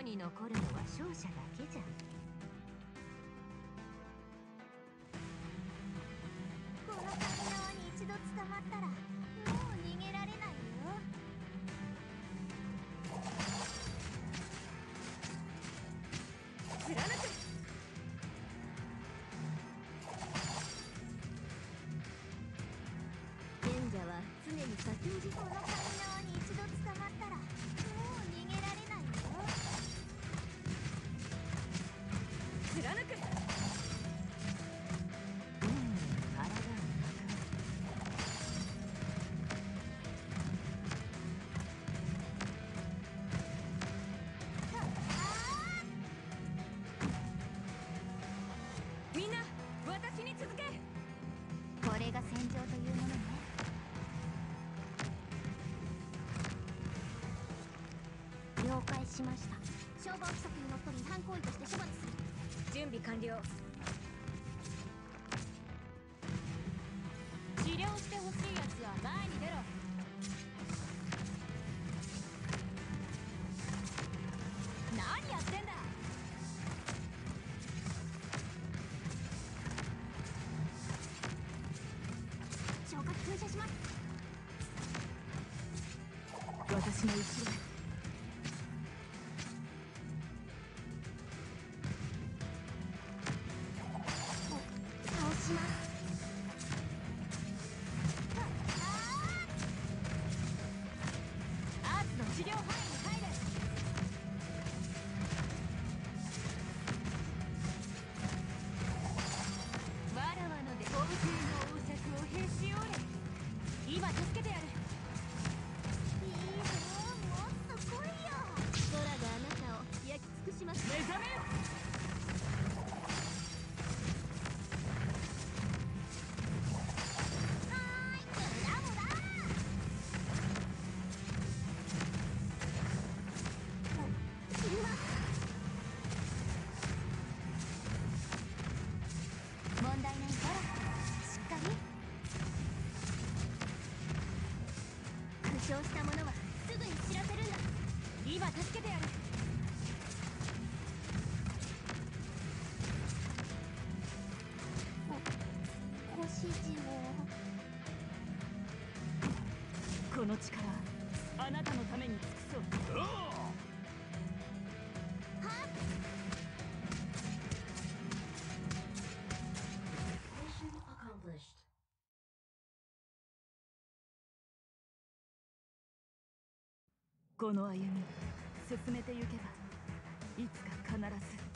世に残るのは勝者だけじゃこの神縄に一度捕まったらもう逃げられないよ。貫く。賢者は常に先んじこの神縄れが戦場というものね。了解しました。消防規則にのっとり違反行為として処罰する。準備完了。治療してほし Assim, Foda-se, meu. 負傷した者はすぐに知らせるんだ今助けてやる。の力あなたのために尽くそうこの歩み進めてゆけばいつか必ず。